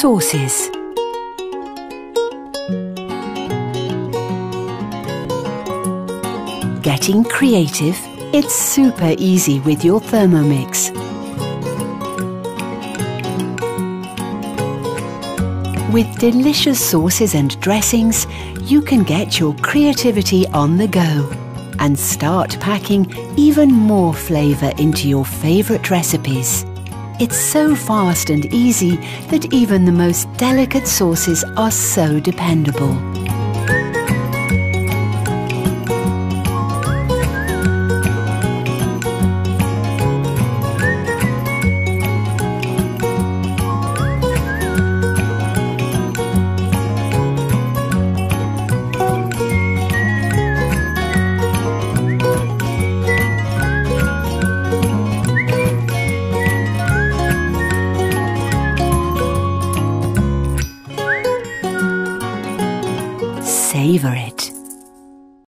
sauces. Getting creative? It's super easy with your Thermomix. With delicious sauces and dressings, you can get your creativity on the go and start packing even more flavour into your favourite recipes. It's so fast and easy that even the most delicate sauces are so dependable. Savor it.